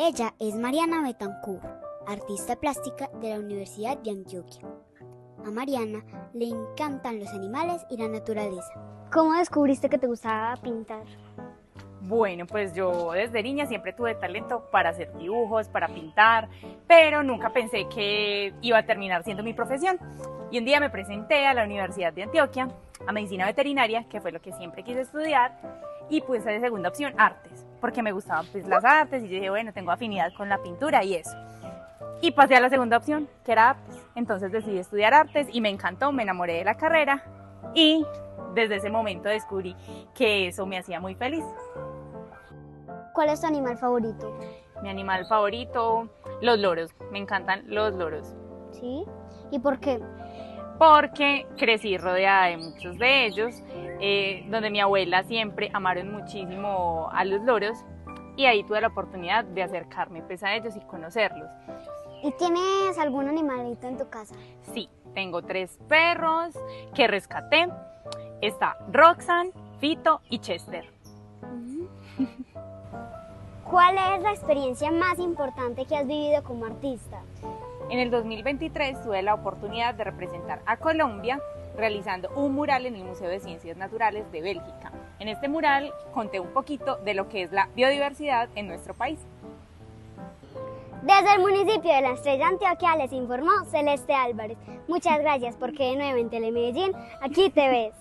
Ella es Mariana Betancourt, artista plástica de la Universidad de Antioquia. A Mariana le encantan los animales y la naturaleza. ¿Cómo descubriste que te gustaba pintar? Bueno, pues yo desde niña siempre tuve talento para hacer dibujos, para pintar, pero nunca pensé que iba a terminar siendo mi profesión. Y un día me presenté a la Universidad de Antioquia a medicina veterinaria, que fue lo que siempre quise estudiar, y puse de segunda opción artes, porque me gustaban pues las artes y yo dije, bueno, tengo afinidad con la pintura y eso. Y pasé a la segunda opción, que era artes. Entonces decidí estudiar artes y me encantó, me enamoré de la carrera y desde ese momento descubrí que eso me hacía muy feliz. ¿Cuál es tu animal favorito? Mi animal favorito, los loros. Me encantan los loros. ¿Sí? ¿Y por qué? Porque crecí rodeada de muchos de ellos, eh, donde mi abuela siempre amaron muchísimo a los loros y ahí tuve la oportunidad de acercarme pues, a ellos y conocerlos. ¿Y tienes algún animalito en tu casa? Sí, tengo tres perros que rescaté. Está Roxanne, Fito y Chester. ¿Cuál es la experiencia más importante que has vivido como artista? En el 2023 tuve la oportunidad de representar a Colombia realizando un mural en el Museo de Ciencias Naturales de Bélgica. En este mural conté un poquito de lo que es la biodiversidad en nuestro país. Desde el municipio de La Estrella Antioquia les informó Celeste Álvarez. Muchas gracias porque de nuevo en Telemedellín, aquí te ves.